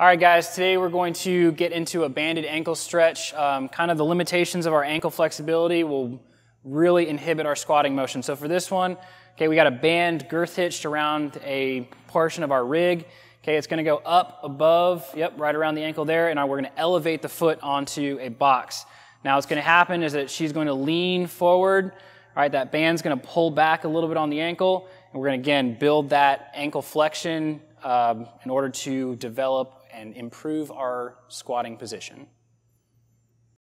All right, guys, today we're going to get into a banded ankle stretch. Um, kind of the limitations of our ankle flexibility will really inhibit our squatting motion. So for this one, okay, we got a band girth hitched around a portion of our rig. Okay, it's gonna go up above, yep, right around the ankle there, and we're gonna elevate the foot onto a box. Now what's gonna happen is that she's going to lean forward, right, that band's gonna pull back a little bit on the ankle, and we're gonna again build that ankle flexion um, in order to develop and improve our squatting position.